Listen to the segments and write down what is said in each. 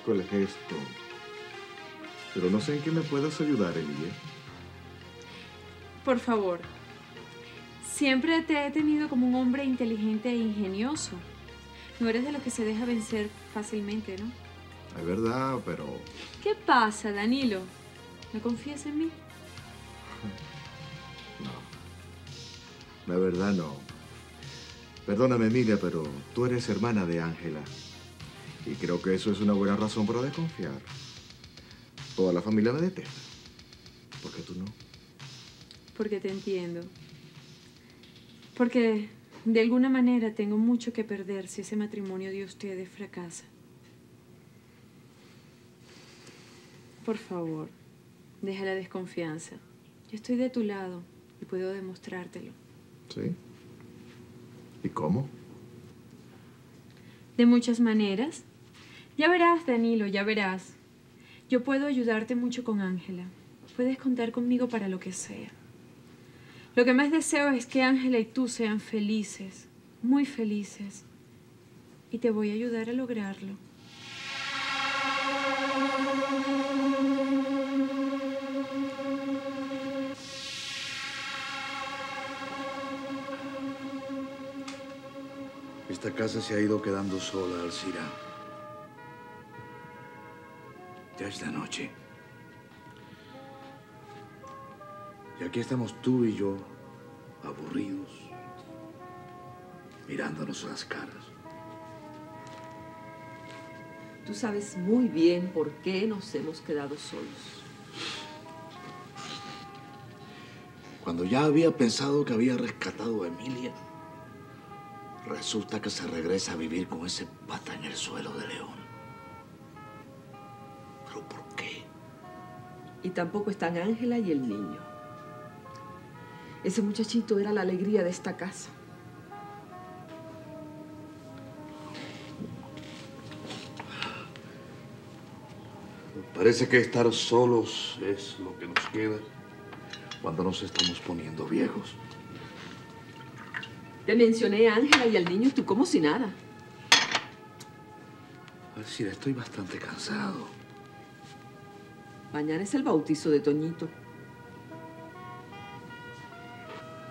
agradezco el gesto. Pero no sé en qué me puedas ayudar, Emilia. Por favor. Siempre te he tenido como un hombre inteligente e ingenioso. No eres de los que se deja vencer fácilmente, ¿no? Es verdad, pero... ¿Qué pasa, Danilo? ¿No confías en mí? No. La verdad no. Perdóname, Emilia, pero tú eres hermana de Ángela. Y creo que eso es una buena razón para desconfiar. Toda la familia me detesta. ¿Por qué tú no? Porque te entiendo. Porque de alguna manera tengo mucho que perder si ese matrimonio de ustedes fracasa. Por favor, deja la desconfianza. Yo estoy de tu lado y puedo demostrártelo. ¿Sí? ¿Y cómo? De muchas maneras. Ya verás, Danilo, ya verás. Yo puedo ayudarte mucho con Ángela. Puedes contar conmigo para lo que sea. Lo que más deseo es que Ángela y tú sean felices, muy felices. Y te voy a ayudar a lograrlo. Esta casa se ha ido quedando sola, Alcira. Ya es la noche. Y aquí estamos tú y yo, aburridos, mirándonos a las caras. Tú sabes muy bien por qué nos hemos quedado solos. Cuando ya había pensado que había rescatado a Emilia, resulta que se regresa a vivir con ese pata en el suelo de León. Y tampoco están Ángela y el niño. Ese muchachito era la alegría de esta casa. Parece que estar solos es lo que nos queda cuando nos estamos poniendo viejos. Te mencioné a Ángela y al niño y tú como si nada. Alcira, estoy bastante cansado. Mañana es el bautizo de Toñito.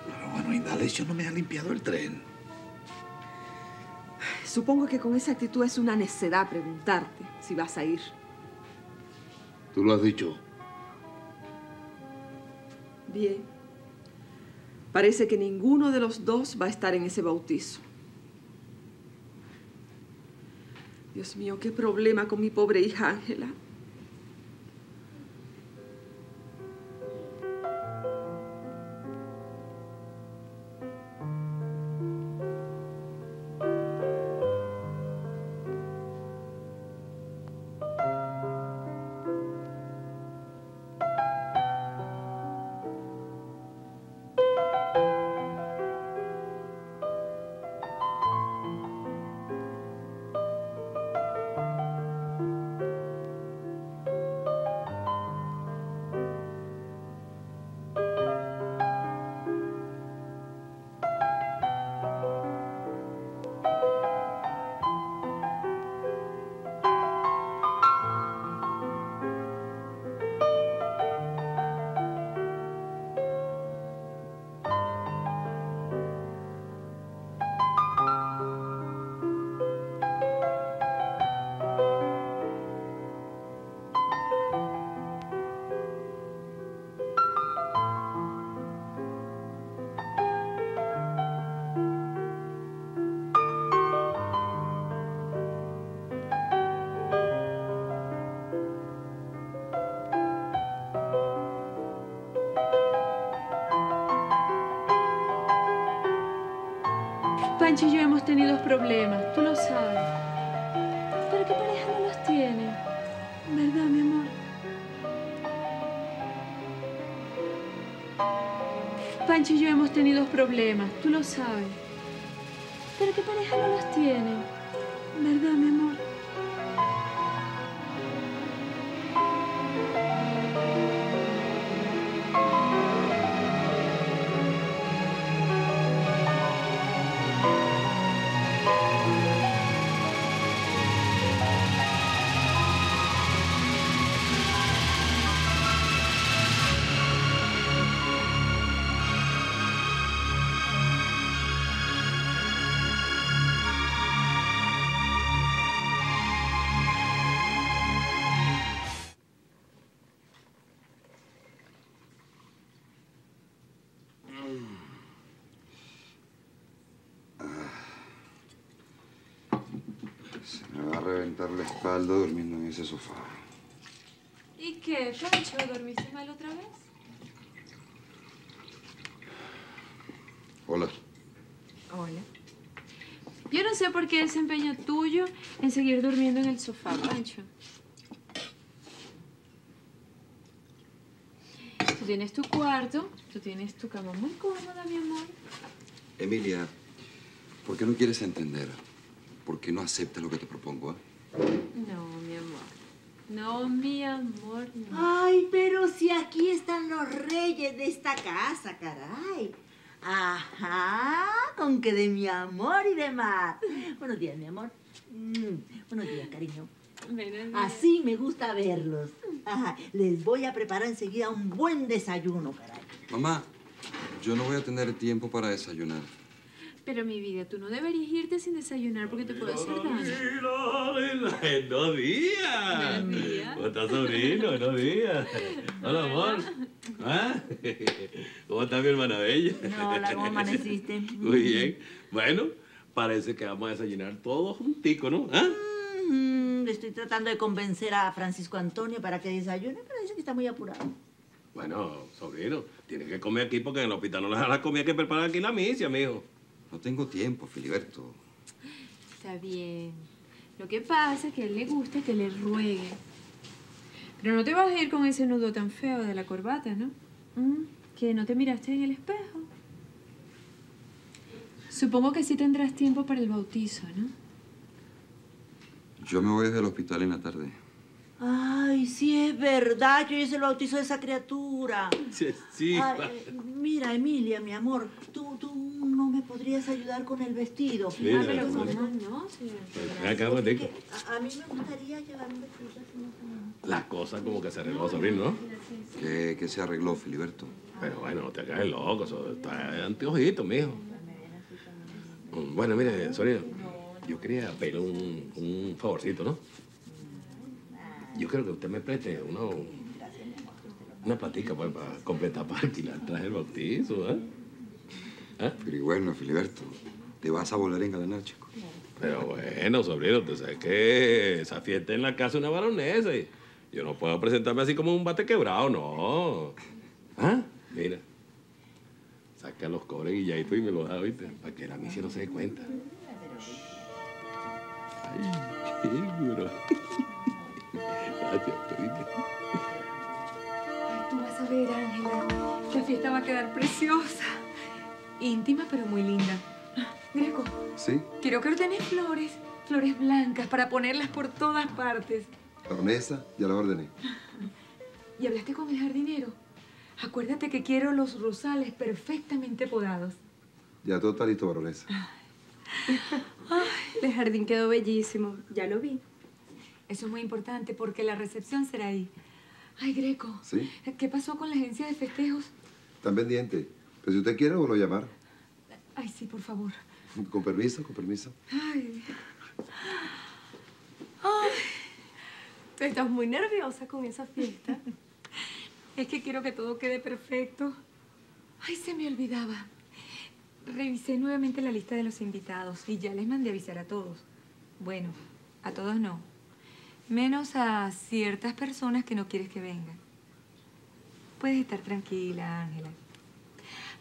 Pero bueno, Indalecio no me ha limpiado el tren. Supongo que con esa actitud es una necedad preguntarte si vas a ir. Tú lo has dicho. Bien. Parece que ninguno de los dos va a estar en ese bautizo. Dios mío, qué problema con mi pobre hija Ángela. Pancho y yo hemos tenido problemas, tú lo sabes. Pero qué pareja no los tiene. ¿Verdad, mi amor? Pancho y yo hemos tenido problemas, tú lo sabes. Pero qué pareja no los tiene. Reventar la espalda durmiendo en ese sofá. ¿Y qué, Pancho? ¿Dormiste mal otra vez? Hola. Hola. Yo no sé por qué ese empeño tuyo en seguir durmiendo en el sofá, Pancho. Tú tienes tu cuarto, tú tienes tu cama muy cómoda, mi amor. Emilia, ¿por qué no quieres entender? ¿Por qué no aceptas lo que te propongo? eh? No, mi amor. No, mi amor, no. Ay, pero si aquí están los reyes de esta casa, caray. Ajá, con que de mi amor y demás. Buenos días, mi amor. Mm, Buenos días, cariño. Así me gusta verlos. Ajá, les voy a preparar enseguida un buen desayuno, caray. Mamá, yo no voy a tener tiempo para desayunar. Pero mi vida, tú no deberías irte sin desayunar porque te puedo hacer daño. Buenos días. Buenos días. ¿Cómo estás, sobrino? Buenos días. Hola, amor. ¿Ah? ¿Cómo está mi hermana bella? No, hola, ¿cómo amaneciste? Muy bien. Bueno, parece que vamos a desayunar todos junticos, ¿no? ¿Ah? Mm, estoy tratando de convencer a Francisco Antonio para que desayune, pero dice que está muy apurado. Bueno, sobrino, tienes que comer aquí porque en el hospital no les dan la comida que preparan aquí en la misia, mijo. No tengo tiempo, Filiberto. Está bien. Lo que pasa es que a él le gusta que le ruegue. Pero no te vas a ir con ese nudo tan feo de la corbata, ¿no? ¿Mm? Que no te miraste en el espejo. Supongo que sí tendrás tiempo para el bautizo, ¿no? Yo me voy desde el hospital en la tarde. Ay, sí es verdad, yo hice el bautizo de esa criatura. Sí, sí. Ay, eh, mira, Emilia, mi amor, tú, tú no me podrías ayudar con el vestido. Ah, pero pues. ¿cómo no, señora? Un momentico. Porque a, mí me gustaría llevar un vestido así. La cosa como que se arregló, sobrino, ¿no? ¿Qué, qué se arregló, Filiberto? Pero bueno, no te hagas loco, eso está de anteojito, mijo. Mm, Bueno, mire, sobrino, yo quería pedir un, un favorcito, ¿no? Yo creo que usted me preste uno, una platica pues, para completar para alquilar el traje del bautizo, ¿eh? ¿Ah? Pero y bueno, Filiberto, te vas a volar en engalanar, chico. Pero bueno, sobrino, usted sabe que esa fiesta en la casa de una baronesa y yo no puedo presentarme así como un bate quebrado, no. ¿Ah? Mira. Saca los cobres guilladitos y me los da, ¿viste? Para que la misia no se dé cuenta. Ay, qué duro. Ay, tú vas a ver, Ángela. La fiesta va a quedar preciosa. Íntima, pero muy linda. Greco, ¿Sí? quiero que ordenes flores. Flores blancas para ponerlas por todas partes. Baronesa, ya la ordené. ¿Y hablaste con el jardinero? Acuérdate que quiero los rosales perfectamente podados. Ya todo está listo, baronesa. El jardín quedó bellísimo, ya lo vi. Eso es muy importante porque la recepción será ahí. Ay, Greco. ¿Sí? ¿Qué pasó con la agencia de festejos? Están pendientes. Pero si usted quiere, vuelvo a llamar. Ay, sí, por favor. Con permiso, con permiso. Ay, Tú estás muy nerviosa con esa fiesta. es que quiero que todo quede perfecto. Ay, se me olvidaba. Revisé nuevamente la lista de los invitados y ya les mandé avisar a todos. Bueno, a todos no. Menos a ciertas personas que no quieres que vengan. Puedes estar tranquila, Ángela.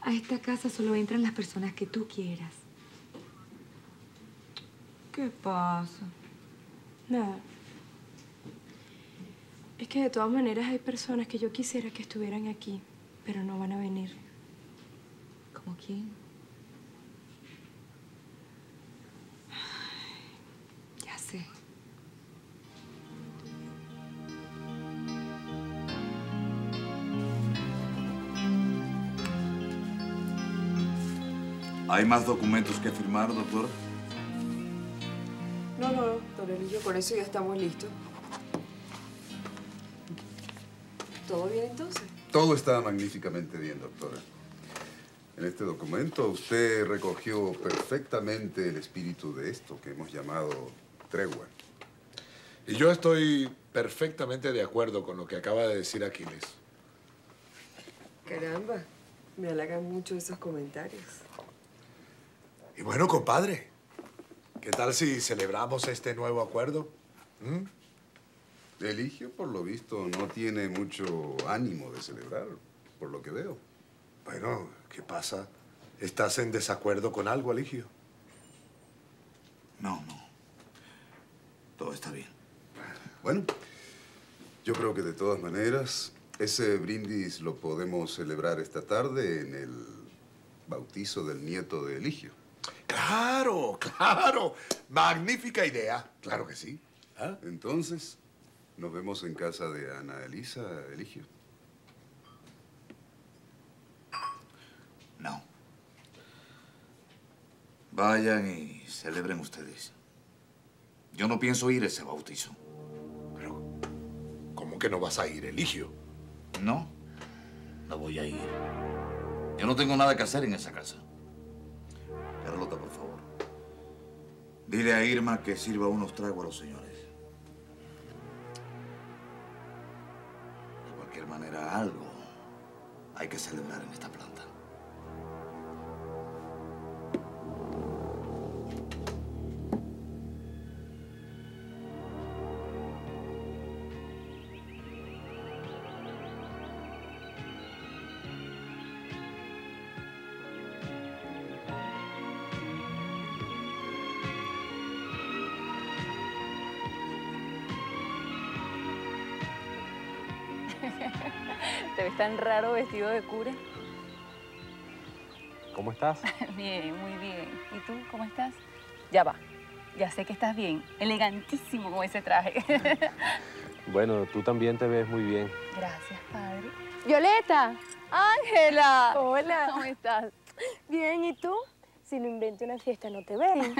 A esta casa solo entran las personas que tú quieras. ¿Qué pasa? Nada. Es que de todas maneras hay personas que yo quisiera que estuvieran aquí, pero no van a venir. ¿Como quién? ¿Hay más documentos que firmar, doctor? No, no, don Emilio, con eso ya estamos listos. ¿Todo bien entonces? Todo está magníficamente bien, doctora. En este documento usted recogió perfectamente el espíritu de esto que hemos llamado tregua. Y yo estoy perfectamente de acuerdo con lo que acaba de decir Aquiles. Caramba, me halagan mucho esos comentarios. Y bueno, compadre, ¿Qué tal si celebramos este nuevo acuerdo? ¿Mm? Eligio, por lo visto, no tiene mucho ánimo de celebrar, por lo que veo. Bueno, ¿qué pasa? ¿Estás en desacuerdo con algo, Eligio? No, no. Todo está bien. Bueno, yo creo que de todas maneras, ese brindis lo podemos celebrar esta tarde en el bautizo del nieto de Eligio. Claro, claro. Magnífica idea. Claro que sí. ¿Ah? Entonces, nos vemos en casa de Ana Elisa, Eligio. No. Vayan y celebren ustedes. Yo no pienso ir a ese bautizo. ¿Cómo que no vas a ir, Eligio? No, no voy a ir. Yo no tengo nada que hacer en esa casa. Carlota, por favor. Dile a Irma que sirva unos tragos a los señores. De cualquier manera, algo hay que celebrar en esta planta. Tan raro vestido de cura. ¿Cómo estás? Bien, muy bien. ¿Y tú cómo estás? Ya va. Ya sé que estás bien. Elegantísimo con ese traje. Bueno, tú también te ves muy bien. Gracias, padre. Violeta. Ángela. Hola. ¿Cómo estás? Bien, ¿y tú? Si no invento una fiesta, no te ven.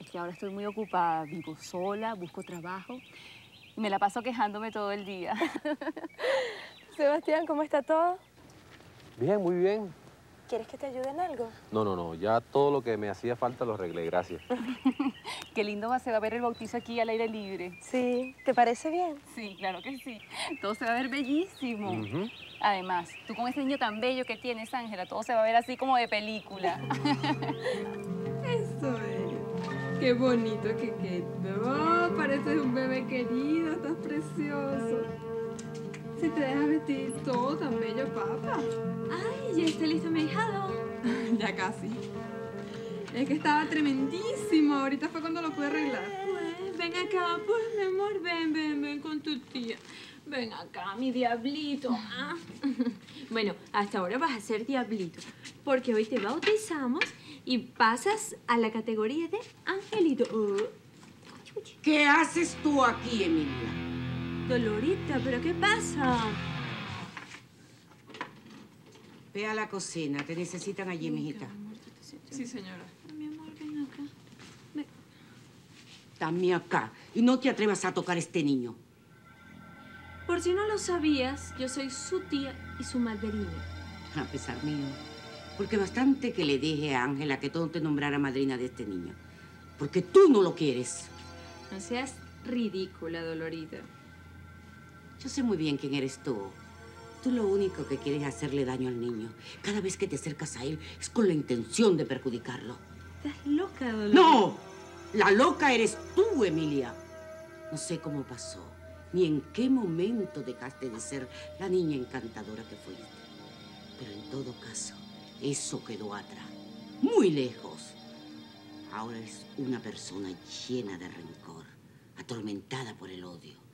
Es que ahora estoy muy ocupada. Vivo sola, busco trabajo. Y me la paso quejándome todo el día. Sebastián, ¿cómo está todo? Bien, muy bien. ¿Quieres que te ayude en algo? No, no, no. Ya todo lo que me hacía falta lo arreglé, gracias. Qué lindo va, se va a ver el bautizo aquí al aire libre. Sí, ¿te parece bien? Sí, claro que sí. Todo se va a ver bellísimo. Además, tú con ese niño tan bello que tienes, Ángela, todo se va a ver así como de película. Eso es. Qué bonito que quedó. Pareces un bebé querido, estás precioso. Si te dejas vestir todo tan bello, papá. Ay, ya está listo mi hijado. ya casi. Es que estaba tremendísimo. Ahorita fue cuando lo pude arreglar. Pues, ven acá, pues, mi amor. Ven, ven, ven con tu tía. Ven acá, mi diablito. ah. bueno, hasta ahora vas a ser diablito. Porque hoy te bautizamos y pasas a la categoría de angelito. Oh, ¿Qué haces tú aquí, Emilia? Dolorita, ¿pero qué pasa? Ve a la cocina, te necesitan allí, mijita. Sí, señora. Mi amor, ven acá. Ven. Dame acá y no te atrevas a tocar a este niño. Por si no lo sabías, yo soy su tía y su madrina. A pesar mío. Porque bastante que le dije a Ángela que todo te nombrara madrina de este niño. Porque tú no lo quieres. No seas ridícula, Dolorita. Yo sé muy bien quién eres tú. Tú lo único que quieres es hacerle daño al niño. Cada vez que te acercas a él es con la intención de perjudicarlo. Estás loca, Dolorita. ¡No! La loca eres tú, Emilia. No sé cómo pasó, ni en qué momento dejaste de ser la niña encantadora que fuiste. Pero en todo caso, eso quedó atrás, muy lejos. Ahora eres una persona llena de rencor, atormentada por el odio.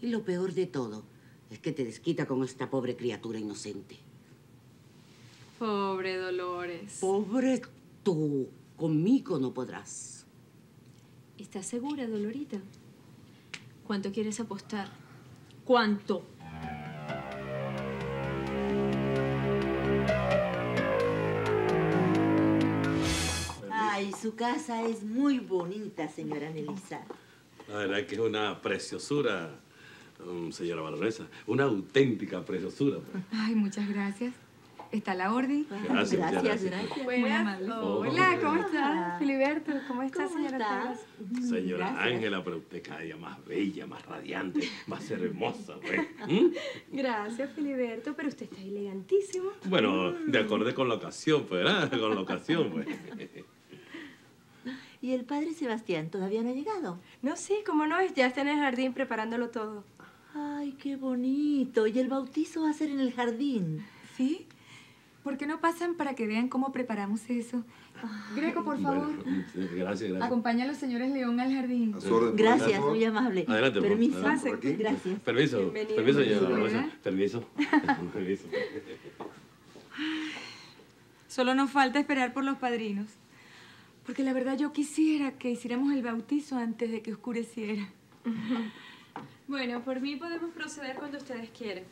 Y lo peor de todo es que te desquita con esta pobre criatura inocente. Pobre Dolores. Pobre tú, conmigo no podrás. ¿Estás segura, Dolorita? ¿Cuánto quieres apostar? ¿Cuánto? Ay, su casa es muy bonita, señora Nelisa. La verdad que es una preciosura, um, señora baronesa. Una auténtica preciosura. pues. Ay, muchas gracias. ¿Está la orden? Gracias, Gracias, gracias. Buenas. Oh. Hola, ¿cómo estás? Filiberto, ¿cómo estás, señora Tebas? Señora. Ángela, pero usted cada día más bella, más radiante, más hermosa, pues. ¿Mm? Gracias, Filiberto, pero usted está elegantísimo. Bueno, de acorde con la ocasión, pues, ¿verdad? Con la ocasión, pues. ¿Y el padre Sebastián todavía no ha llegado? No, sí, como no, ya está en el jardín preparándolo todo. Ay, qué bonito. ¿Y el bautizo va a ser en el jardín? ¿Sí? ¿Por qué no pasan para que vean cómo preparamos eso? Greco, por favor. Bueno, gracias, gracias. Acompaña a los señores León al jardín. Gracias, muy amable. Adelante, por Permiso. favor. Adelante. Gracias. Permiso, Bienvenido. permiso. Rosa. Permiso. Permiso. Solo nos falta esperar por los padrinos. Porque la verdad yo quisiera que hiciéramos el bautizo antes de que oscureciera. Bueno, por mí podemos proceder cuando ustedes quieran.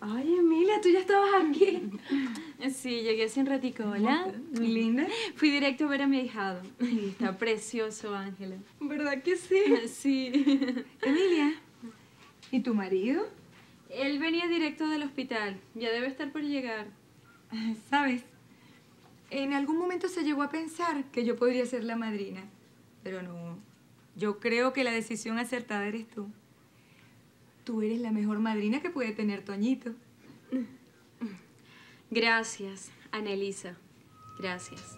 Ay, Emilia, tú ya estabas aquí. Sí, llegué hace un ratico, ¿hola? Muy linda. Fui directo a ver a mi ahijado. Está precioso, Ángela. ¿Verdad que sí? Sí. Emilia, ¿y tu marido? Él venía directo del hospital. Ya debe estar por llegar. ¿Sabes? En algún momento se llegó a pensar que yo podría ser la madrina. Pero no. Yo creo que la decisión acertada eres tú. Tú eres la mejor madrina que puede tener Toñito. Gracias, Anelisa. Gracias.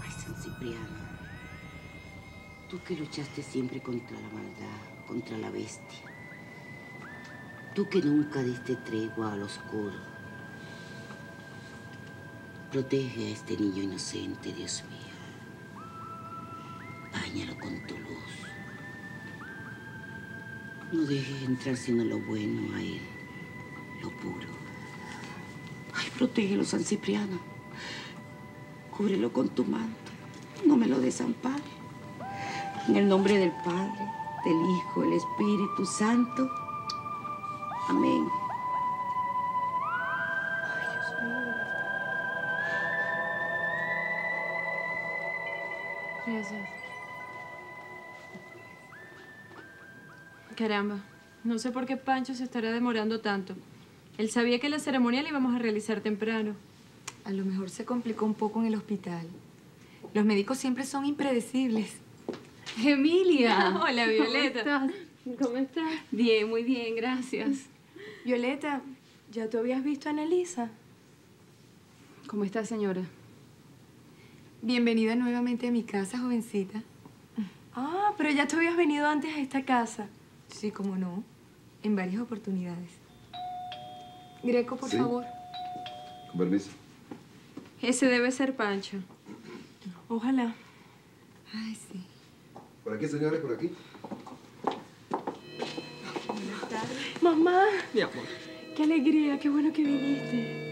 Ay, San Cipriano. Tú que luchaste siempre contra la maldad, contra la bestia. Tú que nunca diste tregua al oscuro. Protege a este niño inocente, Dios mío. Báñalo con tu luz. No dejes entrar sino lo bueno a él, lo puro. Ay, protégelo, San Cipriano. Cúbrelo con tu manto. No me lo desampares. En el nombre del Padre, del Hijo, del Espíritu Santo. Amén. Caramba, no sé por qué Pancho se estará demorando tanto. Él sabía que la ceremonia la íbamos a realizar temprano. A lo mejor se complicó un poco en el hospital. Los médicos siempre son impredecibles. Emilia. Hola, Violeta. ¿Cómo estás? ¿Cómo estás? Bien, muy bien, gracias. Violeta, ¿ya tú habías visto a Annalisa? ¿Cómo está, señora? Bienvenida nuevamente a mi casa, jovencita. Ah, pero ya tú habías venido antes a esta casa. Sí, cómo no. En varias oportunidades. Greco, por Sí. favor. Con permiso. Ese debe ser Pancho. Ojalá. Ay, sí. Por aquí, señores, por aquí. Mamá, Mi amor. qué alegría, qué bueno que viniste.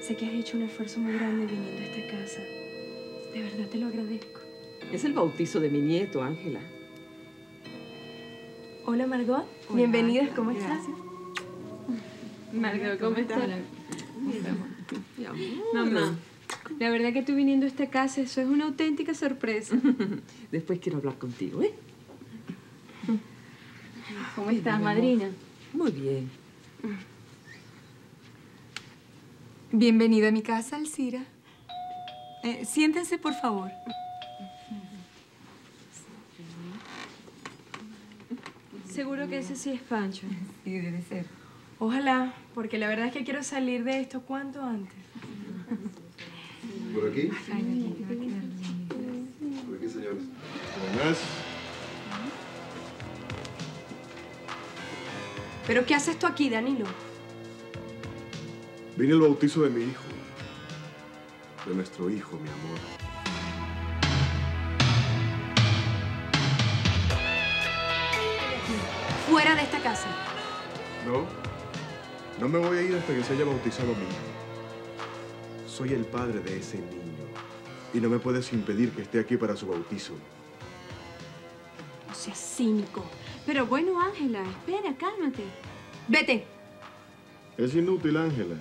Sé que has hecho un esfuerzo muy grande viniendo a esta casa. De verdad te lo agradezco. Es el bautizo de mi nieto, Ángela. Hola, Margot. Bienvenida, ¿cómo estás? Margot, ¿cómo estás? Mi amor. Mamá, la verdad que tú viniendo a esta casa, eso es una auténtica sorpresa. Después quiero hablar contigo, ¿eh? ¿Cómo estás, madrina? Muy bien. Bienvenida a mi casa, Alcira. Eh, siéntense, por favor. Seguro que ese sí es Pancho. Sí, debe ser. Ojalá, porque la verdad es que quiero salir de esto cuanto antes. Por aquí. Por aquí, señores. Buenas. ¿Pero qué haces tú aquí, Danilo? Vine al bautizo de mi hijo. De nuestro hijo, mi amor. Fuera de esta casa. No. No me voy a ir hasta que se haya bautizado mi hijo. Soy el padre de ese niño. Y no me puedes impedir que esté aquí para su bautizo. No seas cínico. Pero bueno, Ángela, espera, cálmate. Vete. Es inútil, Ángela.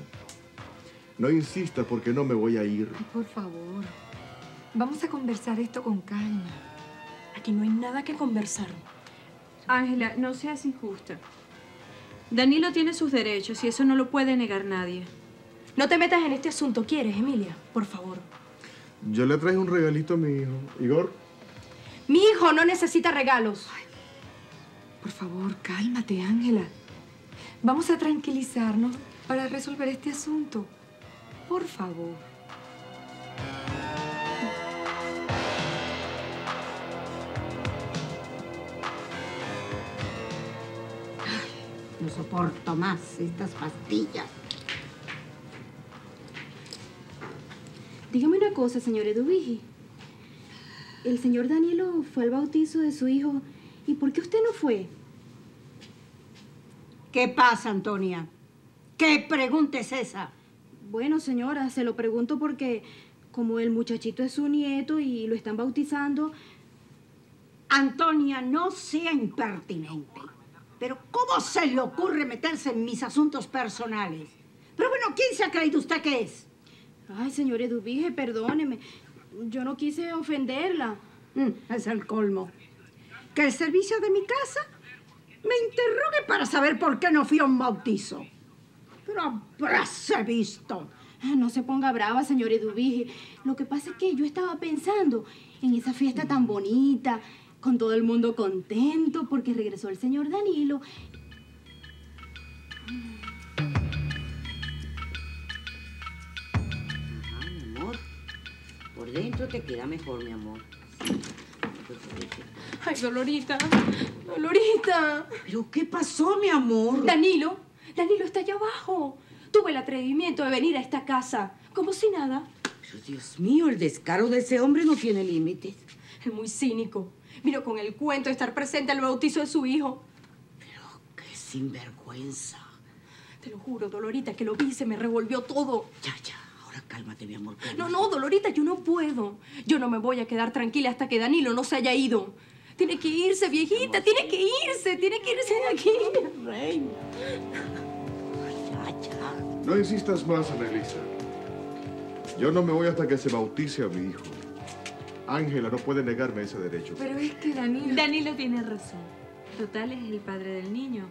No insistas porque no me voy a ir. Ay, por favor. Vamos a conversar esto con calma. Aquí no hay nada que conversar. Ángela, no seas injusta. Danilo tiene sus derechos y eso no lo puede negar nadie. No te metas en este asunto, ¿quieres, Emilia? Por favor. Yo le traje un regalito a mi hijo. Igor, Mi hijo no necesita regalos. Por favor, cálmate, Ángela. Vamos a tranquilizarnos para resolver este asunto. Por favor. No soporto más estas pastillas. Dígame una cosa, señor Eduvigi. El señor Danilo fue al bautizo de su hijo. ¿Y por qué usted no fue? ¿Qué pasa, Antonia? ¿Qué pregunta es esa? Bueno, señora, se lo pregunto porque como el muchachito es su nieto y lo están bautizando... Antonia, no sea impertinente. Pero ¿cómo se le ocurre meterse en mis asuntos personales? Pero bueno, ¿quién se ha creído usted que es? Ay, señor Eduvige, perdóneme. Yo no quise ofenderla. Mm, es el colmo. Que el servicio de mi casa me interrogue para saber por qué no fui a un bautizo. Pero habráse visto. Ah, No se ponga brava, señor Eduvige. Lo que pasa es que yo estaba pensando en esa fiesta tan bonita, con todo el mundo contento porque regresó el señor Danilo. Ajá, mi amor. Por dentro te queda mejor, mi amor. Ay, Dolorita, Dolorita. ¿Pero qué pasó, mi amor? Danilo, Danilo está allá abajo. Tuve el atrevimiento de venir a esta casa, como si nada. Pero Dios mío, el descaro de ese hombre no tiene límites. Es muy cínico. Vino con el cuento de estar presente al bautizo de su hijo. Qué sinvergüenza. Te lo juro, Dolorita, que lo vi y se me revolvió todo. Ya, ya. Ahora cálmate, mi amor. No, no, Dolorita, yo no puedo. Yo no me voy a quedar tranquila hasta que Danilo no se haya ido. Tiene que irse, viejita, tiene que irse, tiene que irse de aquí. Reina. No insistas más, Annalisa. Yo no me voy hasta que se bautice a mi hijo. Ángela no puede negarme ese derecho. Pero es que Danilo... Danilo tiene razón. Total es el padre del niño.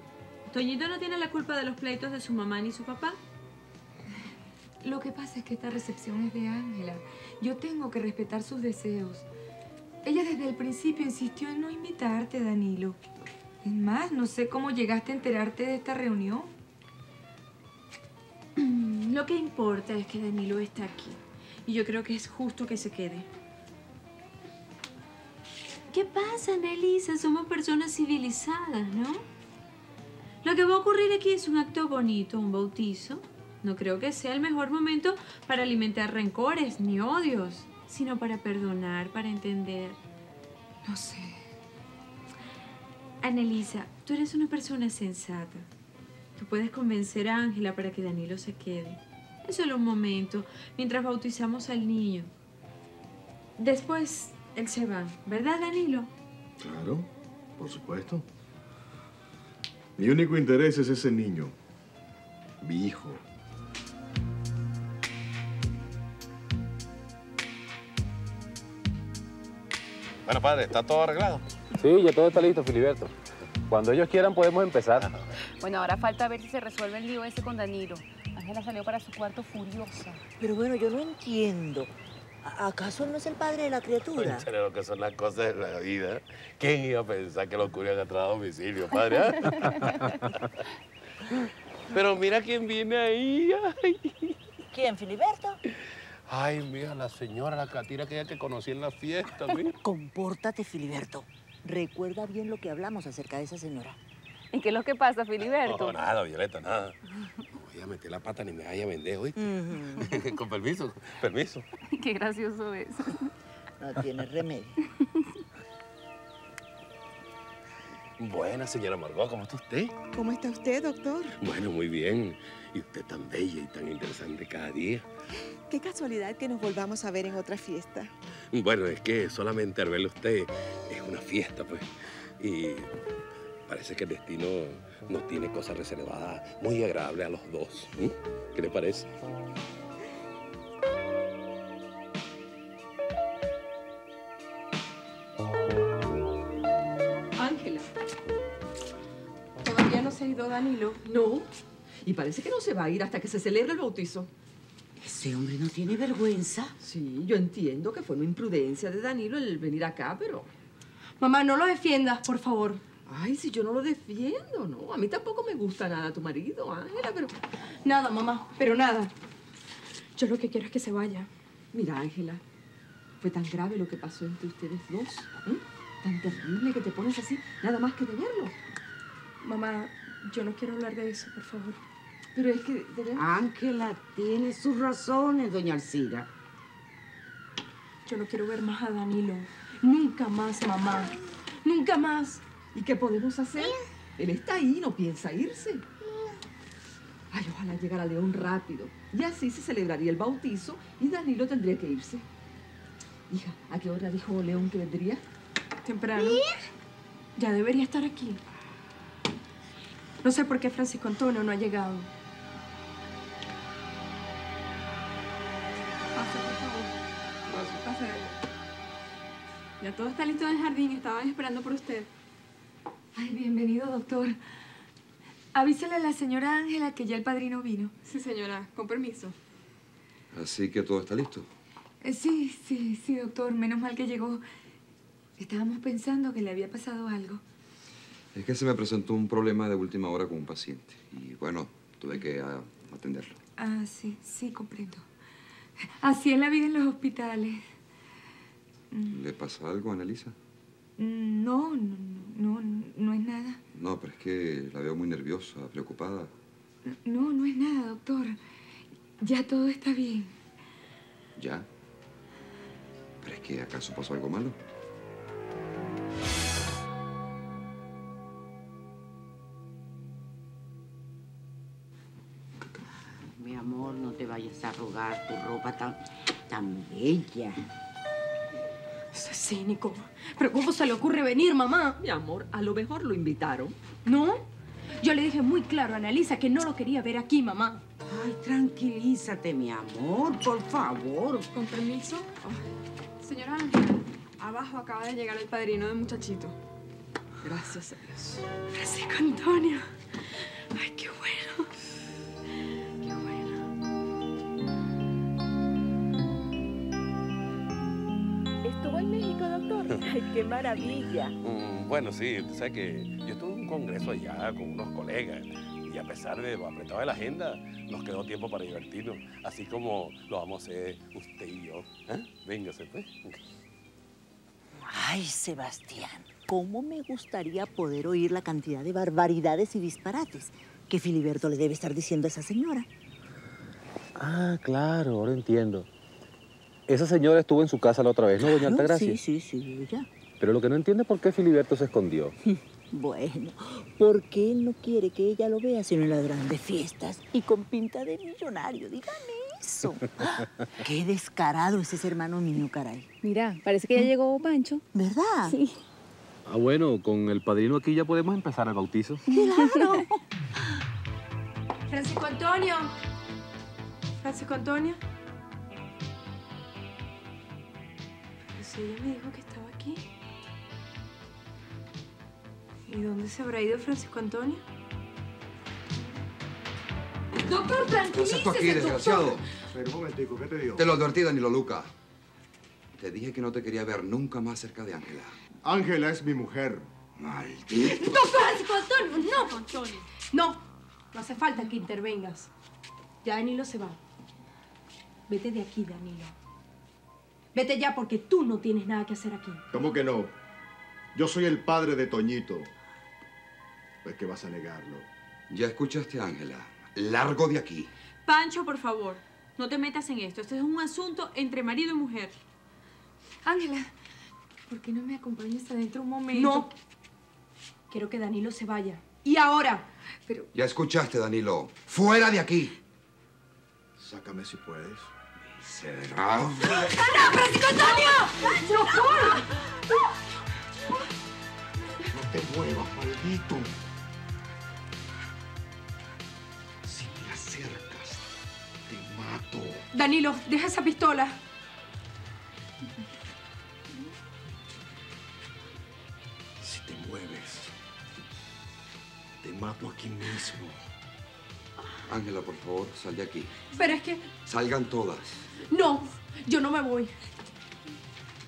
Toñito no tiene la culpa de los pleitos de su mamá ni su papá. Lo que pasa es que esta recepción es de Ángela. Yo tengo que respetar sus deseos. Ella desde el principio insistió en no invitarte, Danilo. Es más, no sé cómo llegaste a enterarte de esta reunión. Lo que importa es que Danilo está aquí. Y yo creo que es justo que se quede. ¿Qué pasa, Nelisa? Somos personas civilizadas, ¿no? Lo que va a ocurrir aquí es un acto bonito, un bautizo. No creo que sea el mejor momento para alimentar rencores ni odios, sino para perdonar, para entender. No sé. Annelisa, tú eres una persona sensata. Tú puedes convencer a Ángela para que Danilo se quede. Es solo un momento, mientras bautizamos al niño. Después, él se va, ¿verdad, Danilo? Claro, por supuesto. Mi único interés es ese niño, mi hijo. Bueno, padre, ¿está todo arreglado? Sí, ya todo está listo, Filiberto. Cuando ellos quieran podemos empezar. Bueno, ahora falta ver si se resuelve el lío ese con Danilo. Ángela salió para su cuarto furiosa. Pero bueno, yo no entiendo. ¿A- ¿Acaso no es el padre de la criatura? Conchale, lo que son las cosas de la vida. ¿Quién iba a pensar que lo curían atrás a domicilio, padre? ah? Pero mira quién viene ahí. Ay, ¿Quién, Filiberto? Ay, mira, la señora, la catira que conocí en la fiesta, mira. Compórtate, Filiberto. Recuerda bien lo que hablamos acerca de esa señora. ¿Y qué es lo que pasa, Filiberto? No, nada, Violeta, nada. A meter la pata ni me vaya a vender, ¿oíste? Con permiso, permiso. Qué gracioso es. No tiene remedio. Buena, señora Margot, ¿cómo está usted? ¿Cómo está usted, doctor? Bueno, muy bien. Y usted tan bella y tan interesante cada día. Qué casualidad que nos volvamos a ver en otra fiesta. Bueno, es que solamente al verle a usted es una fiesta, pues. Y parece que el destino nos tiene cosas reservadas muy agradables a los dos. ¿Qué le parece? Ángela. ¿Todavía no se ha ido Danilo? No. Y parece que no se va a ir hasta que se celebre el bautizo. Ese hombre no tiene vergüenza. Sí, yo entiendo que fue una imprudencia de Danilo el venir acá, pero... Mamá, no lo defiendas, por favor. Ay, si yo no lo defiendo, ¿no? A mí tampoco me gusta nada tu marido, Ángela, pero... Nada, mamá, pero nada. Yo lo que quiero es que se vaya. Mira, Ángela, fue tan grave lo que pasó entre ustedes dos, ¿eh? Tan terrible que te pones así, nada más que de verlo. Mamá, yo no quiero hablar de eso, por favor. Pero es que. Ángela tiene sus razones, doña Alcira. Yo no quiero ver más a Danilo. Nunca más, mamá. Nunca más. ¿Y qué podemos hacer? Él está ahí, no piensa irse. Ay, ojalá llegara León rápido. Y así se celebraría el bautizo y Danilo tendría que irse. Hija, ¿a qué hora dijo León que vendría? Temprano. Ya debería estar aquí. No sé por qué Francisco Antonio no ha llegado. Pase, por favor. Pase. Ya todo está listo en el jardín. Estaban esperando por usted. Ay, bienvenido, doctor. Avísale a la señora Ángela que ya el padrino vino. Sí, señora. Con permiso. Así que todo está listo. Eh, sí, sí, sí, doctor. Menos mal que llegó. Estábamos pensando que le había pasado algo. Es que se me presentó un problema de última hora con un paciente. Y bueno, tuve que ah, atenderlo. Ah, sí, sí, comprendo. Así es la vida en los hospitales. ¿Le pasa algo a Annalisa? Mm, No, no, no, no, no es nada. No, pero es que la veo muy nerviosa, preocupada. No, no es nada, doctor. Ya todo está bien. ¿Ya? ¿Pero es que acaso pasó algo malo? Mi amor, no te vayas a arrugar tu ropa tan, tan bella. Eso es cínico. ¿Pero cómo se le ocurre venir, mamá? Mi amor, a lo mejor lo invitaron. ¿No? Yo le dije muy claro a Annalisa que no lo quería ver aquí, mamá. Ay, tranquilízate, mi amor, por favor. ¿Con permiso? Señora Ángela, abajo acaba de llegar el padrino de muchachito. Gracias a Dios. Francisco Antonio. Ay, qué en México, doctor? Ay, qué maravilla. Mm, bueno, sí, usted sabe que yo estuve en un congreso allá con unos colegas y a pesar de lo apretado de la agenda, nos quedó tiempo para divertirnos, así como lo vamos a hacer usted y yo. ¿Eh? Véngase, pues. Ay, Sebastián, ¿cómo me gustaría poder oír la cantidad de barbaridades y disparates que Filiberto le debe estar diciendo a esa señora? Ah, claro, ahora entiendo. Esa señora estuvo en su casa la otra vez, ¿no, doña Claro, Altagracia? Sí, sí, sí, ya. Pero lo que no entiende es por qué Filiberto se escondió. Bueno, porque él no quiere que ella lo vea sino en las grandes fiestas y con pinta de millonario. Dígame eso. Qué descarado es ese hermano mío, caray. Mira, parece que ya llegó Pancho. ¿Verdad? Sí. Ah, bueno, con el padrino aquí ya podemos empezar el bautizo. Claro. Francisco Antonio. Francisco Antonio. Si ella me dijo que estaba aquí. ¿Y dónde se habrá ido Francisco Antonio? Doctor, ¿Qué haces tú aquí, desgraciado? Pero un momentico, ¿qué te dio? Te lo advertí, Danilo Luca. Te dije que no te quería ver nunca más cerca de Ángela. Ángela es mi mujer. Maldito. ¡Doctor Francisco Antonio! ¡No, Antonio! No, no hace falta que intervengas. Ya Danilo se va. Vete de aquí, Danilo. Vete ya porque tú no tienes nada que hacer aquí. ¿Cómo que no? Yo soy el padre de Toñito. Pues que vas a negarlo. Ya escuchaste, Ángela. Largo de aquí. Pancho, por favor, no te metas en esto. Este es un asunto entre marido y mujer. Ángela, ¿por qué no me acompañas adentro un momento? No. Quiero que Danilo se vaya. Y ahora. Pero, Ya escuchaste, Danilo. ¡Fuera de aquí! Sácame si puedes. Miserable. ¡No, Francisco Antonio! ¡Doctor! No te muevas, maldito. Si te acercas, te mato. Danilo, deja esa pistola. Si te mueves, te mato aquí mismo. Ángela, por favor, sal de aquí. Pero es que. Salgan todas. No, yo no me voy.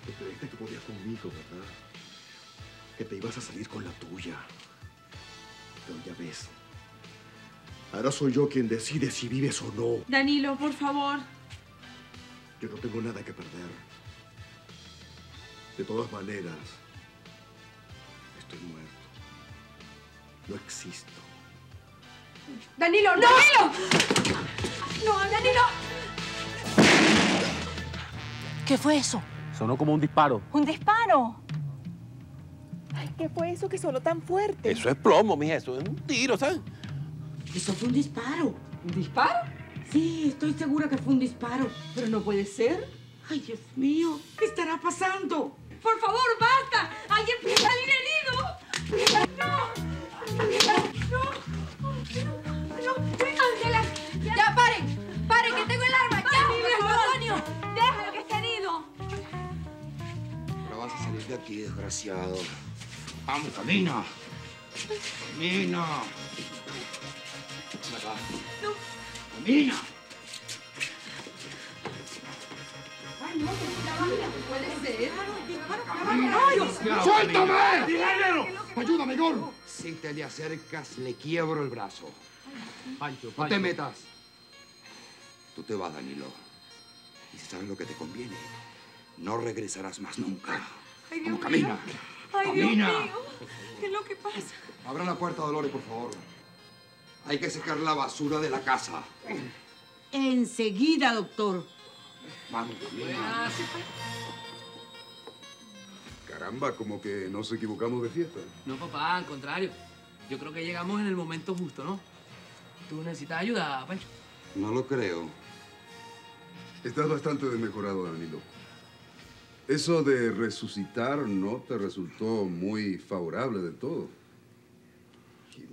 Te creíste que podías conmigo, ¿verdad? que te ibas a salir con la tuya. Pero ya ves. Ahora soy yo quien decide si vives o no. Danilo, por favor. Yo no tengo nada que perder. De todas maneras, estoy muerto. No existo. Danilo, no. Danilo. No, Danilo. ¿Qué fue eso? Sonó como un disparo. ¿Un disparo? ¿Qué fue eso que sonó tan fuerte? Eso es plomo, mija. Eso es un tiro, ¿sabes? Eso fue un disparo. ¿Un disparo? Sí, estoy segura que fue un disparo. Pero no puede ser. Ay, Dios mío, ¿qué estará pasando? Por favor, basta. Alguien puede salir herido. No. Salir de aquí, desgraciado. Vamos, camina. Camina. Acá. Camina. Ay, no, puede ser. ¡Ay, Dios ¡Suéltame! ¡Dinero! ¡Ayúdame, Gor! Si te le acercas, le quiebro el brazo. Pancho, No te metas. Tú te vas, Danilo. Y si sabes lo que te conviene, no regresarás más nunca. Ay, Vamos, Dios camina. mío. Ay, Dios Camina. mío. ¿Qué es lo que pasa? Abra la puerta, Dolores, por favor. Hay que sacar la basura de la casa. Enseguida, doctor. Vamos, camina. Caramba, como que nos equivocamos de fiesta. No, papá, al contrario. Yo creo que llegamos en el momento justo, ¿no? Tú necesitas ayuda, Pancho. No lo creo. Estás bastante desmejorado, Danilo. Eso de resucitar no te resultó muy favorable del todo.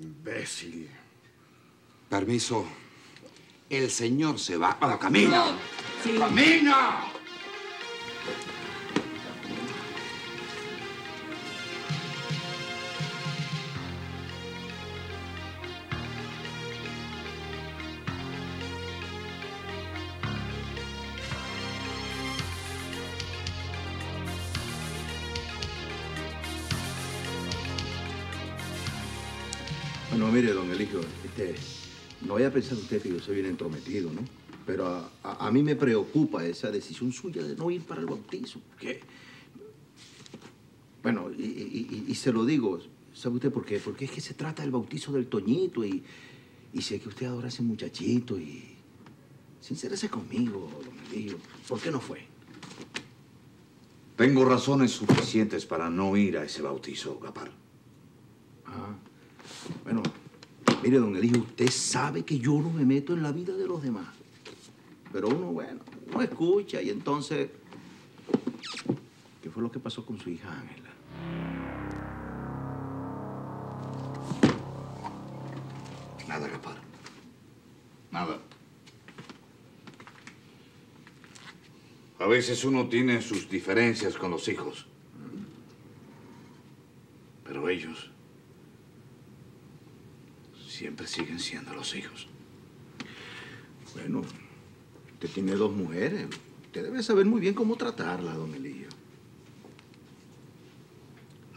Imbécil. Permiso. El señor se va. ¡Vamos, camina! ¡Camina! Bueno, mire, don Eligio, este, no vaya a pensar usted que yo soy bien entrometido, ¿no? Pero a, a- a mí me preocupa esa decisión suya de no ir para el bautizo. Porque, bueno, y, y- y- y se lo digo, ¿sabe usted por qué? Porque es que se trata del bautizo del Toñito y, y sé que usted adora a ese muchachito y... Sincérese conmigo, don Eligio. ¿Por qué no fue? Tengo razones suficientes para no ir a ese bautizo, Gapar. Ah, bueno, mire, don Eligio, usted sabe que yo no me meto en la vida de los demás. Pero uno, bueno, no escucha y entonces... ¿Qué fue lo que pasó con su hija Ángela? Nada, Gapar. Nada. A veces uno tiene sus diferencias con los hijos. Pero ellos siempre siguen siendo los hijos. Bueno, usted tiene dos mujeres. Usted debe saber muy bien cómo tratarla, don Eligio.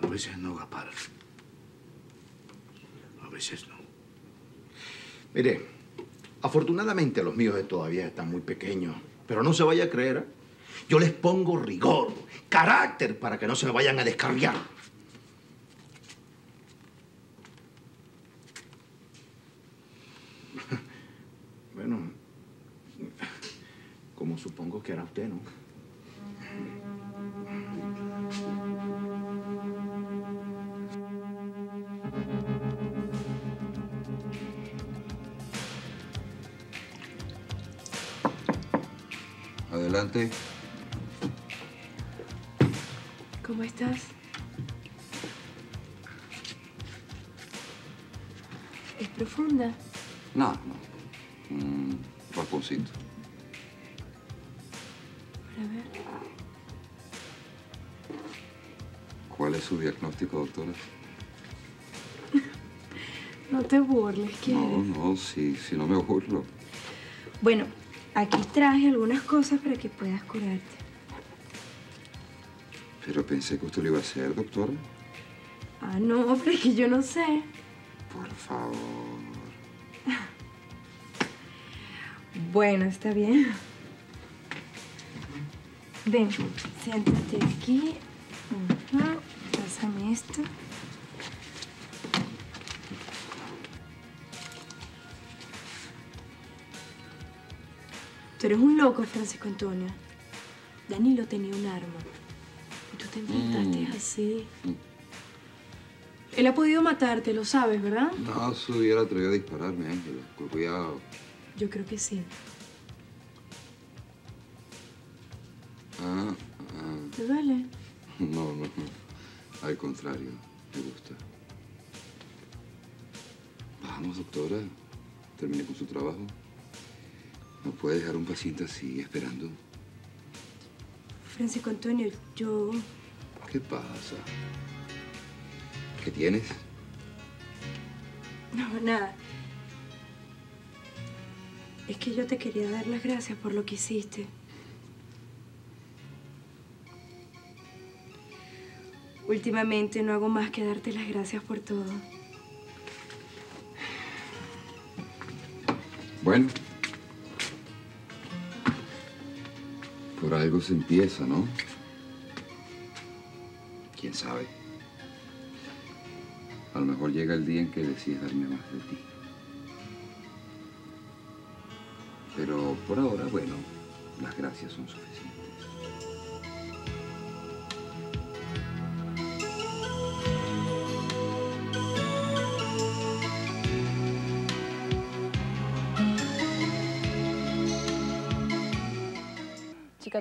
A veces no, Gapar. A veces no. Mire, afortunadamente los míos todavía están muy pequeños. Pero no se vaya a creer. ¿eh? Yo les pongo rigor, carácter, para que no se me vayan a descarriar. Bueno, como supongo que hará usted, ¿no? Adelante. ¿Cómo estás? Es profunda. No, no. Un rasponcito. Diagnóstico, doctora? No te burles, ¿qué No, no, si, si no me burlo. Bueno, aquí traje algunas cosas para que puedas curarte. Pero pensé que usted lo iba a hacer, doctora. Ah, no, pero es que yo no sé. Por favor. Bueno, está bien. Ven, siéntate aquí. Esto. Tú eres un loco, Francisco Antonio. Danilo tenía un arma. Y tú te enfrentaste Mm. así. Él ha podido matarte, lo sabes, ¿verdad? No se hubiera atrevido a dispararme, Ángela. Con cuidado. Yo creo que sí. Contrario, me gusta. Vamos, doctora. Termine con su trabajo. No puede dejar a un paciente así esperando. Francisco Antonio, yo... ¿Qué pasa? ¿Qué tienes? No, nada. Es que yo te quería dar las gracias por lo que hiciste. Últimamente no hago más que darte las gracias por todo. Bueno. Por algo se empieza, ¿no? ¿Quién sabe? A lo mejor llega el día en que decides darme más de ti. Pero por ahora, bueno, las gracias son suficientes.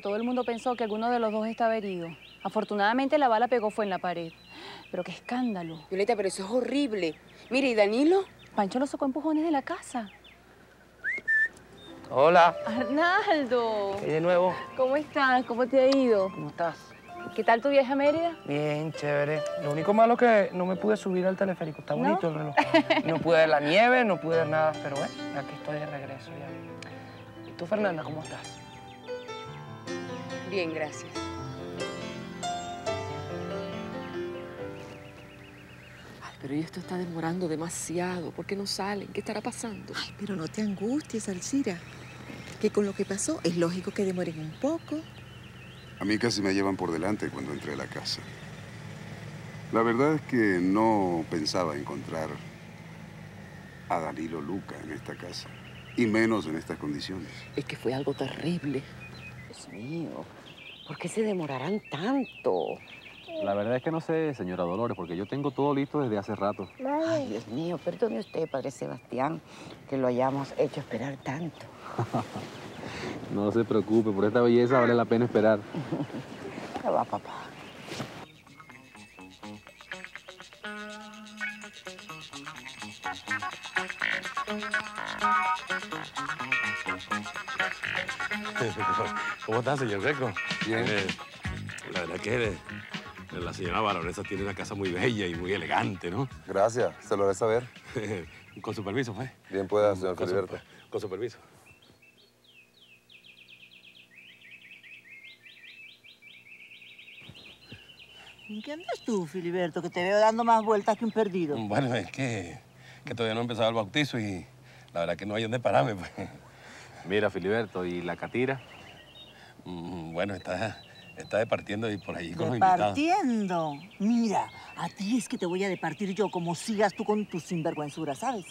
Todo el mundo pensó que alguno de los dos estaba herido. Afortunadamente la bala pegó fue en la pared. Pero qué escándalo. Violeta, pero eso es horrible. Mire, ¿y Danilo? Pancho lo sacó a empujones de la casa. Hola. Arnaldo. ¿Y de nuevo? ¿Cómo estás? ¿Cómo te ha ido? ¿Cómo estás? ¿Qué tal tu viaje a Mérida? Bien, chévere. Lo único malo es que no me pude subir al teleférico. Está ¿No? bonito el reloj. No pude ver la nieve, no pude ver nada, pero bueno, aquí estoy de regreso ya. ¿Y tú, Fernanda, cómo estás? Bien, gracias. Ay, pero esto está demorando demasiado. ¿Por qué no salen? ¿Qué estará pasando? Ay, pero no te angusties, Alcira. Que con lo que pasó es lógico que demoren un poco. A mí casi me llevan por delante cuando entré a la casa. La verdad es que no pensaba encontrar a Danilo Luca en esta casa. Y menos en estas condiciones. Es que fue algo terrible. Dios mío, ¿por qué se demorarán tanto? La verdad es que no sé, señora Dolores, porque yo tengo todo listo desde hace rato. Ay, Dios mío, perdone usted, padre Sebastián, que lo hayamos hecho esperar tanto. No se preocupe, por esta belleza vale la pena esperar. Ya va, papá. ¿Cómo está, señor Greco? Bien. la verdad que eh, la señora baronesa tiene una casa muy bella y muy elegante, ¿no? Gracias, se lo haré saber. Con su permiso, fue. Bien pueda, señor Con su- Filiberto. Con su permiso. ¿En qué andas tú, Filiberto? Que te veo dando más vueltas que un perdido. Bueno, es que, que todavía no he empezado el bautizo y la verdad que no hay dónde pararme. Pues. Mira, Filiberto, ¿y la catira? Mm, Bueno, está, está departiendo y por ahí con los. Departiendo. Mira, a ti es que te voy a departir yo, como sigas tú con tus sinvergüenzuras, ¿sabes?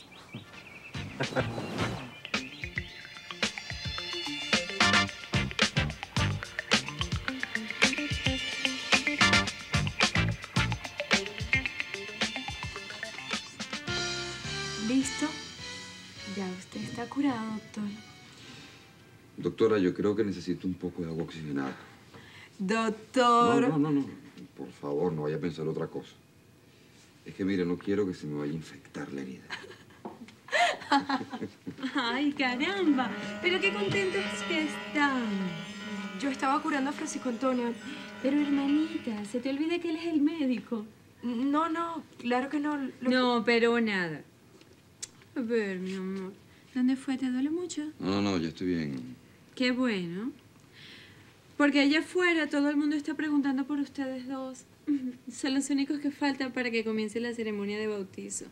¿Listo? Ya usted está curado, doctor. Doctora, yo creo que necesito un poco de agua oxigenada. Doctor. No, no, no, no. Por favor, no vaya a pensar otra cosa. Es que, mire, no quiero que se me vaya a infectar la herida. Ay, caramba. Pero qué contentos que están. Yo estaba curando a Francisco Antonio. Pero, hermanita, se te olvida que él es el médico. No, no, claro que no. No, pero nada. A ver, mi amor. ¿Dónde fue? ¿Te duele mucho? No, no, no, yo estoy bien. Qué bueno. Porque allá afuera todo el mundo está preguntando por ustedes dos. Son los únicos que faltan para que comience la ceremonia de bautizo.